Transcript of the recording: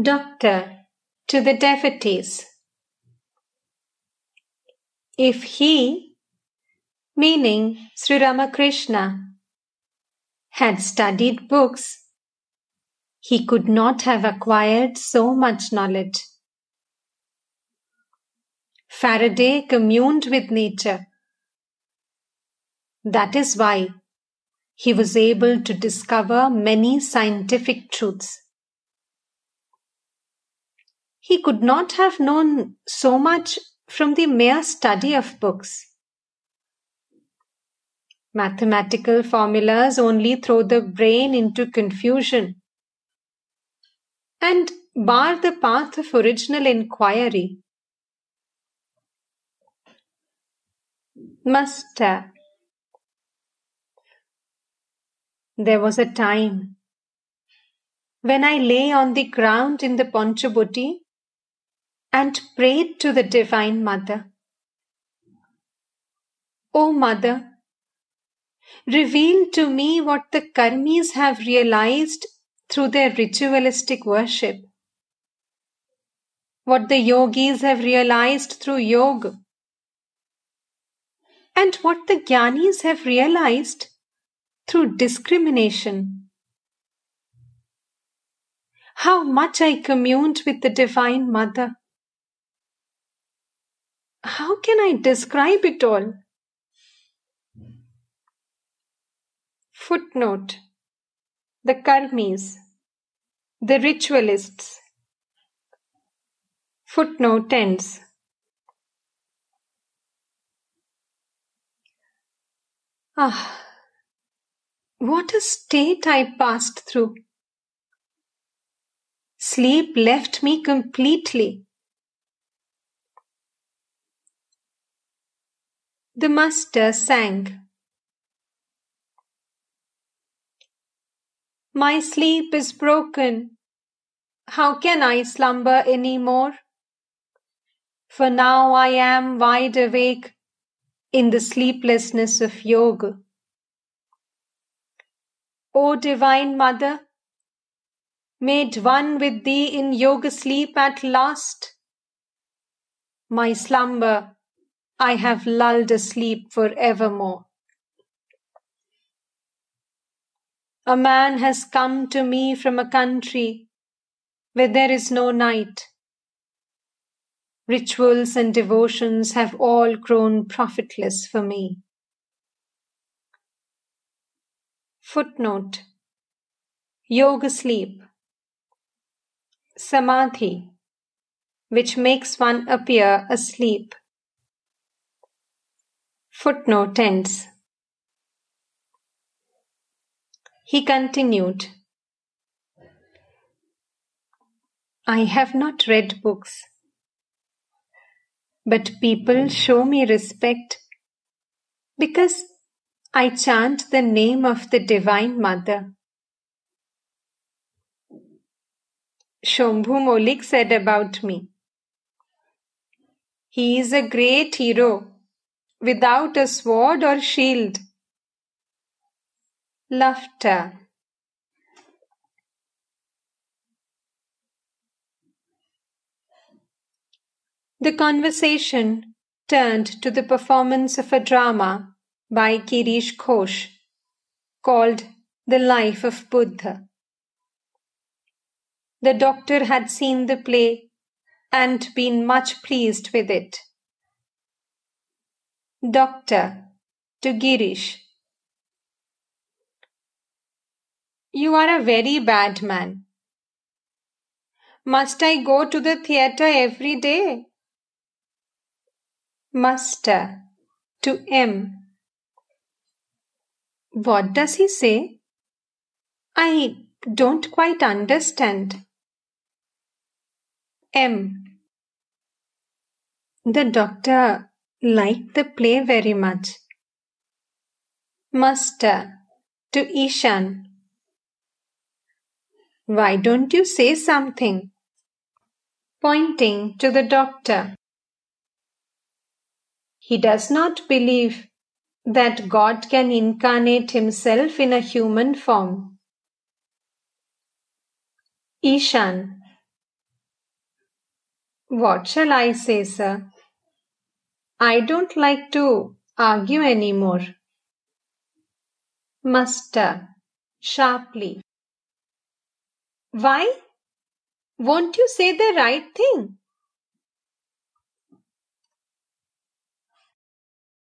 Doctor to the devotees. If he, meaning Sri Ramakrishna, had studied books, he could not have acquired so much knowledge. Faraday communed with nature. That is why he was able to discover many scientific truths. He could not have known so much from the mere study of books. Mathematical formulas only throw the brain into confusion and bar the path of original inquiry. Master. There was a time when I lay on the ground in the Panchaboti and prayed to the Divine Mother. O Mother, reveal to me what the Karmis have realized through their ritualistic worship, what the yogis have realized through yoga, and what the Gyanis have realized through discrimination. How much I communed with the Divine Mother how can I describe it all? Footnote The Karmis, the ritualists. Footnote ends. Ah, what a state I passed through. Sleep left me completely. The master sang. My sleep is broken. How can I slumber any more? For now I am wide awake in the sleeplessness of yoga. O Divine Mother, made one with Thee in yoga sleep at last, my slumber I have lulled asleep for evermore. A man has come to me from a country where there is no night. Rituals and devotions have all grown profitless for me. Footnote Yoga sleep, Samadhi, which makes one appear asleep. Footnote ends. He continued, I have not read books, but people show me respect because I chant the name of the Divine Mother. Shambhu Mallick said about me, He is a great hero without a sword or shield. Laughter. The conversation turned to the performance of a drama by Girish Ghosh called The Life of Buddha. The doctor had seen the play and been much pleased with it. Doctor to Girish. You are a very bad man. Must I go to the theatre every day? Master to M. What does he say? I don't quite understand. M. The doctor liked the play very much. Master to Ishan. Why don't you say something? Pointing to the doctor. He does not believe that God can incarnate himself in a human form. Ishan What shall I say, sir? I don't like to argue any more. Sharply. Why? Won't you say the right thing?